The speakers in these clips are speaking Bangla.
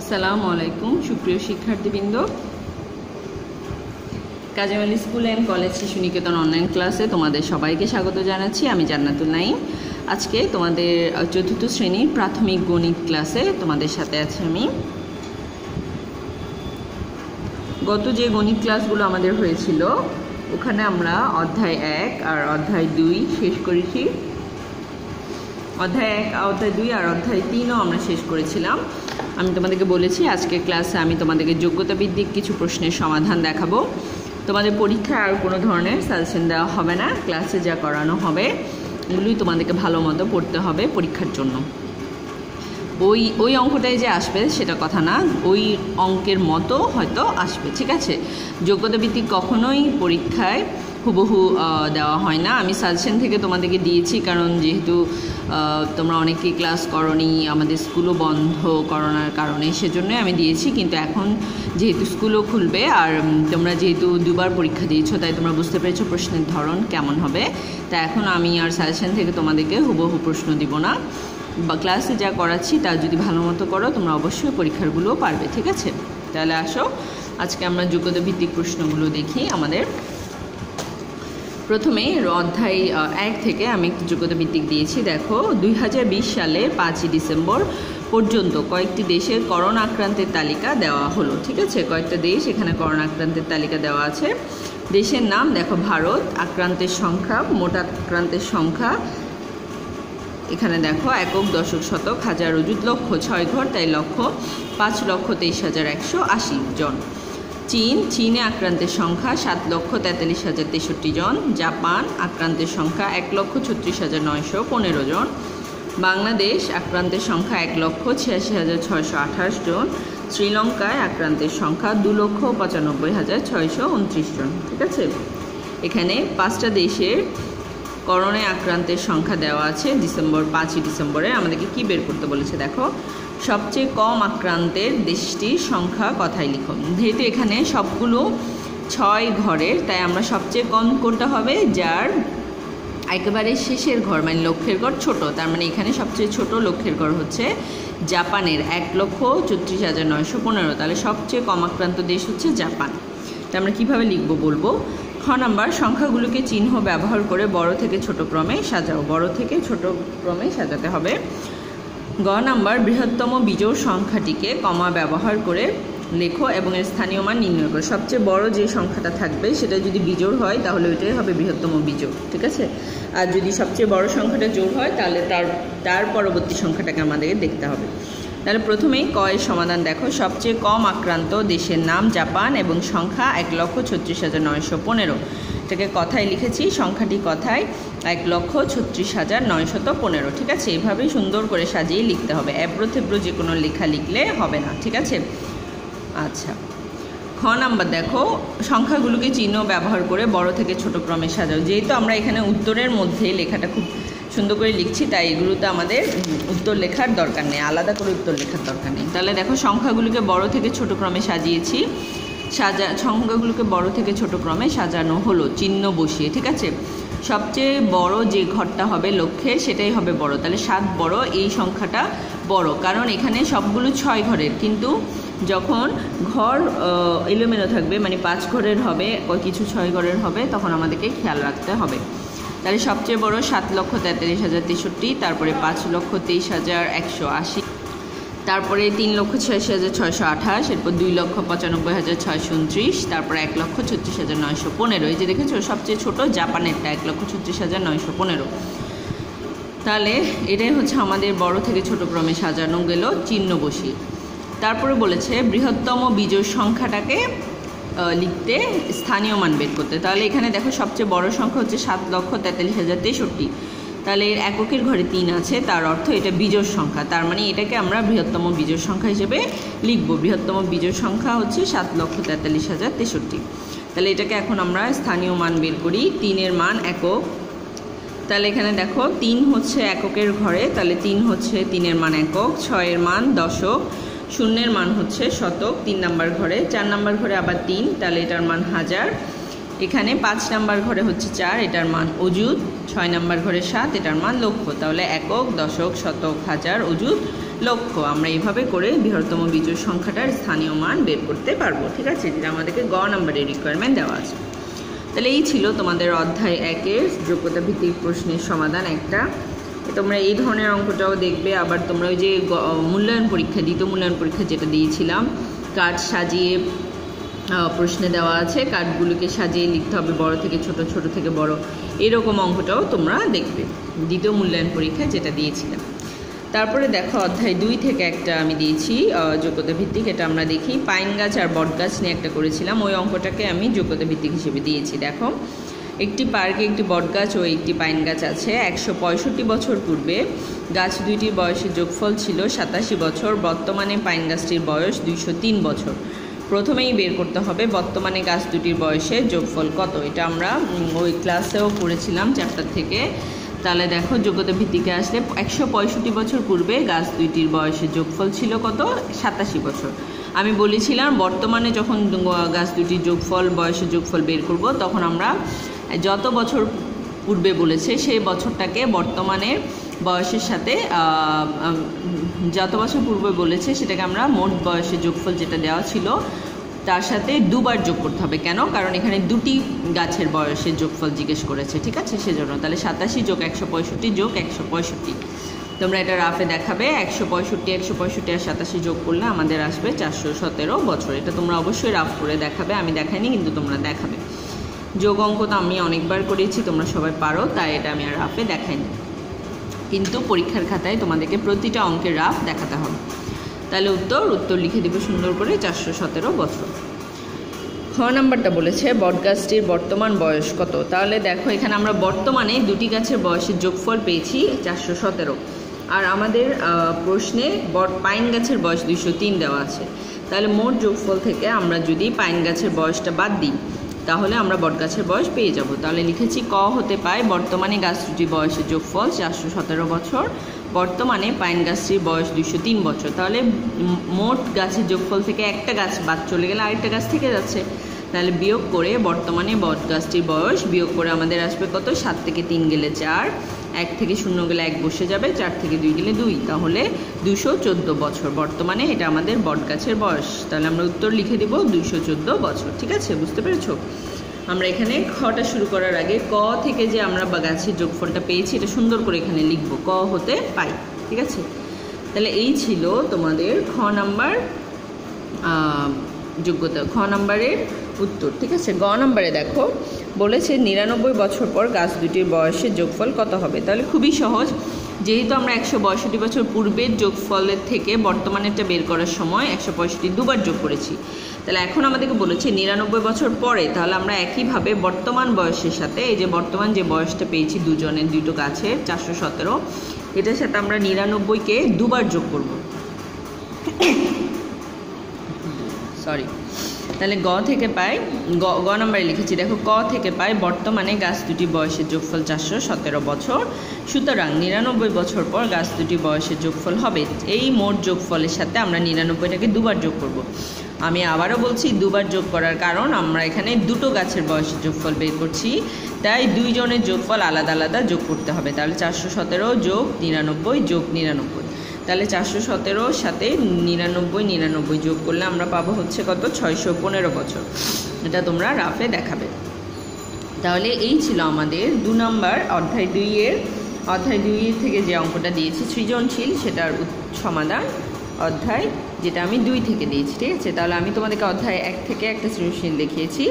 আসসালামু আলাইকুম, সুপ্রিয় শিক্ষার্থীবৃন্দ। কাজেমালি স্কুল অ্যান্ড কলেজ শিশু নিকেতন অনলাইন ক্লাসে তোমাদের সবাইকে স্বাগত জানাচ্ছি। আমি জান্নাতুল নাইম আজকে তোমাদের চতুর্থ শ্রেণির প্রাথমিক গণিত ক্লাসে তোমাদের সাথে আছি আমি। গত যে গণিত ক্লাসগুলো আমাদের হয়েছিল, ওখানে আমরা অধ্যায় এক আর অধ্যায় দুই শেষ করেছি। অধ্যায় এক, অধ্যায় দুই আর অধ্যায় তিনও আমরা শেষ করেছিলাম। আমি তোমাদেরকে বলেছি, আজকের ক্লাসে আমি তোমাদেরকে যোগ্যতা ভিত্তিক কিছু প্রশ্নের সমাধান দেখাবো। তোমাদের পরীক্ষায় আর কোনো ধরনের সাজেশন দেওয়া হবে না ক্লাসে যা করানো হবে, এগুলোই তোমাদেরকে ভালো মতো পড়তে হবে পরীক্ষার জন্য। ওই ওই অঙ্কটাই যে আসবে সেটা কথা না, ওই অঙ্কের মতো হয়তো আসবে, ঠিক আছে? যোগ্যতা ভিত্তিক কখনোই পরীক্ষায় হুবহু দেওয়া হয় না। আমি সাজেশন থেকে তোমাদেরকে দিয়েছি, কারণ যেহেতু তোমরা অনেকে ক্লাস করনি, আমাদের স্কুলও বন্ধ করোনার কারণে, সেজন্যই আমি দিয়েছি। কিন্তু এখন যেহেতু স্কুলও খুলবে, আর তোমরা যেহেতু দুবার পরীক্ষা দিয়েছ, তাই তোমরা বুঝতে পেরেছ প্রশ্নের ধরন কেমন হবে। তা এখন আমি আর সাজেশন থেকে তোমাদেরকে হুবহু প্রশ্ন দিব না। বা ক্লাসে যা করাচ্ছি, তা যদি ভালো মতো করো, তোমরা অবশ্যই পরীক্ষারগুলোও পারবে, ঠিক আছে? তাহলে আসো, আজকে আমরা যোগ্যতা ভিত্তিক প্রশ্নগুলো দেখি আমাদের। প্রথমে অধ্যায় এক থেকে আমি একটি যোগ্যতা ভিত্তিক দিয়েছি। দেখো, দুই হাজার বিশ সালে পাঁচই ডিসেম্বর পর্যন্ত কয়েকটি দেশের করোনা আক্রান্তের তালিকা দেওয়া হলো, ঠিক আছে? কয়েকটা দেশ এখানে করোনা আক্রান্তের তালিকা দেওয়া আছে। দেশের নাম, দেখো, ভারত, আক্রান্তের সংখ্যা, মোট আক্রান্তের সংখ্যা, এখানে দেখো, একক, দশক, শতক, হাজার অজুত লক্ষ, ছয় ঘর, তাই লক্ষ, পাঁচ লক্ষ, তেইশ হাজার, একশো আশি জন। চীন, চীনে আক্রান্তের সংখ্যা সাত লক্ষ তেতাল্লিশ হাজার তেষট্টি জন, জাপান আক্রান্তের সংখ্যা এক লক্ষ ছত্রিশ হাজার নয়শো পনেরো জন, বাংলাদেশ আক্রান্তের সংখ্যা এক লক্ষ ছিয়াশি হাজার ছয়শো আঠাশ জন, শ্রীলঙ্কায় আক্রান্তের সংখ্যা দু লক্ষ পঁচানব্বই হাজার ছয়শো উনত্রিশ জন, ঠিক আছে? এখানে পাঁচটা দেশের করোনায় আক্রান্তের সংখ্যা দেওয়া আছে ডিসেম্বর, পাঁচই ডিসেম্বরে। আমাদেরকে কি বের করতে বলেছে দেখো? সবচেয়ে কম আক্রান্তের দেশটির সংখ্যা কথাই লিখো। যেহেতু এখানে সবগুলো ছয় ঘরের, তাই আমরা সবচেয়ে কম কোনটা হবে? যার একেবারে শেষের ঘর মানে লক্ষ্যের ঘর ছোট। তার মানে এখানে সবচেয়ে ছোট লক্ষ্যের ঘর হচ্ছে জাপানের এক লক্ষ চৌত্রিশ হাজার নয়শো পনেরো। তাহলে সবচেয়ে কম আক্রান্ত দেশ হচ্ছে জাপান। তা আমরা কীভাবে লিখব বলব? খ নাম্বার, সংখ্যাগুলোকে চিহ্ন ব্যবহার করে বড় থেকে ছোট ক্রমে সাজাও। বড় থেকে ছোট ক্রমে সাজাতে হবে। গ নাম্বার, বৃহত্তম বিজোড় সংখ্যাটিকে কমা ব্যবহার করে লেখো এবং এর স্থানীয় মান নির্ণয় করো। সবচেয়ে বড় যে সংখ্যাটা থাকবে, সেটা যদি বিজোড় হয়, তাহলে ওইটাই হবে বৃহত্তম বিজোড়, ঠিক আছে? আর যদি সবচেয়ে বড় সংখ্যাটা জোড় হয়, তাহলে তার তার পরবর্তী সংখ্যাটাকে আমাদেরকে দেখতে হবে। তাহলে প্রথমেই কয়ের সমাধান দেখো। সবচেয়ে কম আক্রান্ত দেশের নাম জাপান এবং সংখ্যা এক লক্ষ ছত্রিশ হাজার নয়শো পনেরো। এটাকে কথায় লিখেছি, সংখ্যাটি কথায় এক লক্ষ ছত্রিশ হাজার নয়শত পনেরো। ঠিক আছে? এভাবেই সুন্দর করে সাজিয়ে লিখতে হবে। অ্যাব্রো থেব্রো যে কোনো লেখা লিখলে হবে না। ঠিক আছে? আচ্ছা। খ নাম্বার দেখো। সংখ্যাগুলোকে চিহ্ন ব্যবহার করে বড় থেকে ছোট ক্রমে সাজাও। যেহেতু আমরা এখানে উত্তরের মধ্যে লেখাটা খুব সুন্দর করে লিখছি, তাই এগুলোতে আমাদের উত্তর লেখার দরকার নেই, আলাদা করে উত্তর লেখার দরকার নেই। তাহলে দেখো, সংখ্যাগুলোকে বড় থেকে ছোট ক্রমে সাজিয়েছি। সাজা, সংখ্যাগুলোকে বড় থেকে ছোট ক্রমে সাজানো হলো, চিহ্ন বসিয়ে, ঠিক আছে? সবচেয়ে বড় যে ঘরটা হবে লক্ষ্যে, সেটাই হবে বড়। তাহলে সাত বড়, এই সংখ্যাটা বড়। কারণ এখানে সবগুলো ছয় ঘরের, কিন্তু যখন ঘর এলোমেলো থাকবে মানে পাঁচ ঘরের হবে কিছু ছয় ঘরের হবে, তখন আমাদেরকে খেয়াল রাখতে হবে। তাহলে সবচেয়ে বড় সাত লক্ষ তেতাল্লিশ হাজার তেষট্টি, তারপরে পাঁচ লক্ষ তেইশ হাজার একশো আশি, তারপরে তিন লক্ষ ছিয়াশি হাজার ছয়শো আঠাশ, এরপর দুই লক্ষ পঁচানব্বই হাজার ছয়শো উনত্রিশ, তারপরে এক লক্ষ ছত্রিশ হাজার নয়শো পনেরো। এই যে দেখেছ, সবচেয়ে ছোট জাপানেরটা এক লক্ষ ছত্রিশ হাজার নয়শো পনেরো। তাহলে এটাই হচ্ছে আমাদের বড় থেকে ছোট ক্রমে সাজানো গেল চিহ্ন বসিয়ে। তারপরে বলেছে বৃহত্তম বীজোর সংখ্যাটাকে লিখতে স্থানীয় মান বের করতে। তাহলে এখানে দেখো সবচেয়ে বড় সংখ্যা হচ্ছে সাত লক্ষ তেতাল্লিশ হাজার তেষট্টি। তাহলে এর এককের ঘরে তিন আছে, তার অর্থ এটা বিজোড় সংখ্যা। তার মানে এটাকে আমরা বৃহত্তম বিজোড় সংখ্যা হিসেবে লিখব। বৃহত্তম বিজোড় সংখ্যা হচ্ছে সাত লক্ষ তেতাল্লিশ হাজার তেষট্টি। তাহলে এটাকে এখন আমরা স্থানীয় মান বের করি, তিনের মান একক। তাহলে এখানে দেখো তিন হচ্ছে এককের ঘরে, তাহলে তিন হচ্ছে তিনের মান একক, ছয়ের মান দশক। শূন্যের মান হচ্ছে শতক, তিন নাম্বার ঘরে। চার নাম্বার ঘরে আবার তিন, তাহলে এটার মান হাজার। এখানে পাঁচ নাম্বার ঘরে হচ্ছে চার, এটার মান অজুত ছয় নাম্বার ঘরে সাত, এটার মান লক্ষ তাহলে একক, দশক, শতক, হাজার অজুত লক্ষ আমরা এইভাবে করে বৃহত্তম বিজোড় সংখ্যাটার স্থানীয় মান বের করতে পারব, ঠিক আছে? যেটা আমাদেরকে গ নাম্বারের রিকোয়ারমেন্ট দেওয়া আছে। তাহলে এই ছিল তোমাদের অধ্যায় একের যোগ্যতা ভিত্তিক প্রশ্নের সমাধান একটা। তোমরা এই ধরনের অঙ্কটাও দেখবে। আবার তোমরা ওই যে মূল্যায়ন পরীক্ষা, দ্বিতীয় মূল্যায়ন পরীক্ষা যেটা দিয়েছিলাম, কার্ড সাজিয়ে প্রশ্নে দেওয়া আছে। কার্ডগুলোকে সাজিয়ে লিখতে হবে বড় থেকে ছোট ছোট থেকে বড়। এরকম অঙ্কটাও তোমরা দেখবে, দ্বিতীয় মূল্যায়ন পরীক্ষা যেটা দিয়েছিলাম। তারপরে দেখো, অধ্যায় দুই থেকে একটা আমি দিয়েছি যোগ্যতা ভিত্তিক এটা আমরা দেখি। পাইন গাছ আর বট গাছ নিয়ে একটা করেছিলাম। ওই অঙ্কটাকে আমি যোগ্যতা ভিত্তিক হিসেবে দিয়েছি, দেখো। একটি পার্কে একটি বট গাছ ও একটি পাইন গাছ আছে। একশো পঁয়ষট্টি বছর পূর্বে গাছ দুইটির বয়সের যোগফল ছিল সাতাশি বছর, বর্তমানে পাইন গাছটির বয়স দুইশো তিন বছর। প্রথমেই বের করতে হবে বর্তমানে গাছ দুটির বয়সে যোগফল কত। এটা আমরা ওই ক্লাসেও পড়েছিলাম চ্যাপ্টার থেকে। তাহলে দেখো, যোগ্যতা ভিত্তিকে আসলে একশো পঁয়ষট্টি বছর পূর্বে গাছ দুইটির বয়সের যোগফল ছিল কত? সাতাশি বছর। আমি বলেছিলাম, বর্তমানে যখন গাছ দুটির যোগফল, বয়সের যোগফল বের করব, তখন আমরা যত বছর পূর্বে বলেছে, সেই বছরটাকে বর্তমানের বয়সের সাথে যত বছর পূর্বে বলেছে, সেটাকে আমরা মোট বয়সের যোগফল যেটা দেওয়া ছিল, তার সাথে দুবার যোগ করতে হবে। কেন? কারণ এখানে দুটি গাছের বয়সের যোগফল জিজ্ঞেস করেছে, ঠিক আছে? সেজন্য। তাহলে সাতাশি যোগ একশো পঁয়ষট্টি যোগ একশো পঁয়ষট্টি। তোমরা এটা রাফে দেখাবে। একশো পঁয়ষট্টি একশো পঁয়ষট্টি আর সাতাশি যোগ করলে আমাদের আসবে চারশো সতেরো বছর। এটা তোমরা অবশ্যই রাফ করে দেখাবে। আমি দেখাইনি, কিন্তু তোমরা দেখাবে। যোগ অঙ্ক তো আমি অনেকবার করেছি, তোমরা সবাই পারো, তাই এটা আমি আর রাফে দেখাইনি কিন্তু পরীক্ষার খাতায় তোমাদেরকে প্রতিটা অঙ্কের রাফ দেখাতে হবে। তাহলে উত্তর উত্তর লিখে দেবে সুন্দর করে চারশো সতেরো বছর। খ নাম্বারটা বলেছে, বটগাছটির বর্তমান বয়স কত? তাহলে দেখো, এখানে আমরা বর্তমানে দুটি গাছের বয়সের যোগফল পেয়েছি চারশো সতেরো। আর আমাদের প্রশ্নে বট, পাইন গাছের বয়স দুইশো তিন দেওয়া আছে। তাহলে মোট যোগফল থেকে আমরা যদি পাইন গাছের বয়সটা বাদ দিই তাহলে আমরা বটগাছের বয়স পেয়ে যাব। তাহলে লিখেছি ক হতে পায়। বর্তমানে গাছ দুটির বয়সের যোগফল চারশো সতেরো বছর। বর্তমানে পাইন গাছটির বয়স দুশো তিন বছর। তাহলে মোট গাছের যোগফল থেকে একটা গাছ বাদ চলে গেলে আরেকটা গাছ থেকে যাচ্ছে। তাহলে বিয়োগ করে বর্তমানে বট গাছটির বয়স বিয়োগ করে আমাদের আসবে কত? সাত থেকে তিন গেলে চার। এক থেকে শূন্য গেলে এক বসে যাবে, চার থেকে দুই গেলে দুই। তাহলে দুশো বছর। বর্তমানে এটা আমাদের বটগাছের বয়স। তাহলে আমরা উত্তর লিখে দেবো দুশো বছর। ঠিক আছে? বুঝতে পেরেছ? আমরা এখানে খটা শুরু করার আগে ক থেকে যে আমরা গাছের যোগফলটা পেয়েছি, এটা সুন্দর করে এখানে লিখব। ক হতে পাই। ঠিক আছে? তাহলে এই ছিল তোমাদের খ নাম্বার যোগ্যতা, খ নাম্বারের উত্তর, ঠিক আছে? গ নাম্বারে দেখো, বলেছে নিরানব্বই বছর পর গাছ দুটির বয়সের যোগফল কত হবে? তাহলে খুবই সহজ। যেহেতু আমরা একশো পঁয়ষট্টি বছর পূর্বের যোগফলের থেকে বর্তমানেরটা বের করার সময় একশো পঁয়ষট্টি দুবার যোগ করেছি, তাহলে এখন আমাদেরকে বলেছে নিরানব্বই বছর পরে, তাহলে আমরা একইভাবে বর্তমান বয়সের সাথে, এই যে বর্তমান যে বয়সটা পেয়েছি দুজনের, দুটো গাছের, চারশো সতেরো, এটার সাথে আমরা নিরানব্বইকে দুবার যোগ করব। সরি তাহলে গ থেকে পাই, গ গ নম্বরে লিখেছি, দেখো, ক থেকে পাই, বর্তমানে গাছ দুটি বয়সের যোগফল চারশো সতেরো বছর। সুতরাং নিরানব্বই বছর পর গাছ দুটি বয়সের যোগফল হবে। এই মোট যোগফলের সাথে আমরা নিরানব্বইটাকে দুবার যোগ করব। আমি আবারও বলছি, দুবার যোগ করার কারণ আমরা এখানে দুটো গাছের বয়সের যোগফল বের করছি। তাই দুইজনের যোগফল আলাদা আলাদা যোগ করতে হবে। তাহলে চারশো সতেরো যোগ নিরানব্বই যোগ নিরানব্বই। তাহলে চারশো সতেরো সাথে নিরানব্বই নিরানব্বই যোগ করলে আমরা পাবো হচ্ছে কত? ছয়শো পনেরো বছর। এটা তোমরা রাফে দেখাবে। তাহলে এই ছিল আমাদের দু নম্বর অধ্যায় দুইয়ের অধ্যায় দুইয়ের থেকে যে অঙ্কটা দিয়েছি, সৃজনশীল, সেটার সমাধান অধ্যায়, যেটা আমি দুই থেকে দিয়েছি, ঠিক আছে? তাহলে আমি তোমাদেরকে অধ্যায় এক থেকে একটা সৃজনশীল দেখিয়েছি।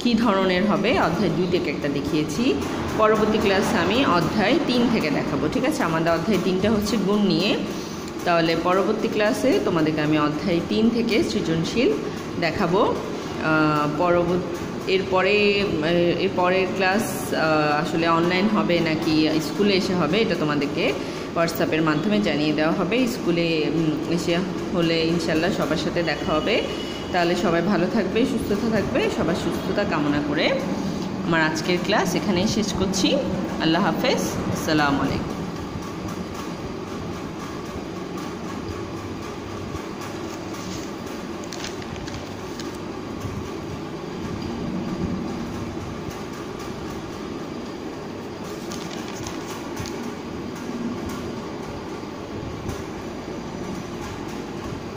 কি ধরনের হবে? অধ্যায় দুই থেকে একটা দেখিয়েছি। পরবর্তী ক্লাসে আমি অধ্যায় তিন থেকে দেখাবো, ঠিক আছে? আমাদের অধ্যায় তিনটা হচ্ছে গুণ নিয়ে। তাহলে পরবর্তী ক্লাসে তোমাদেরকে আমি অধ্যায় তিন থেকে সৃজনশীল দেখাবো। পরবর্তী এরপরে এর পরের ক্লাস আসলে অনলাইন হবে নাকি স্কুলে এসে হবে এটা তোমাদেরকে হোয়াটসঅ্যাপের মাধ্যমে জানিয়ে দেওয়া হবে। স্কুলে এসে হলে ইনশাল্লাহ সবার সাথে দেখা হবে। তাহলে সবাই ভালো থাকবে, সুস্থতা থাকবে, সবার সুস্থতা কামনা করে। আমার আজকের ক্লাস এখানেই শেষ করছি। আল্লাহ হাফেজ। আসসালামু আলাইকুম।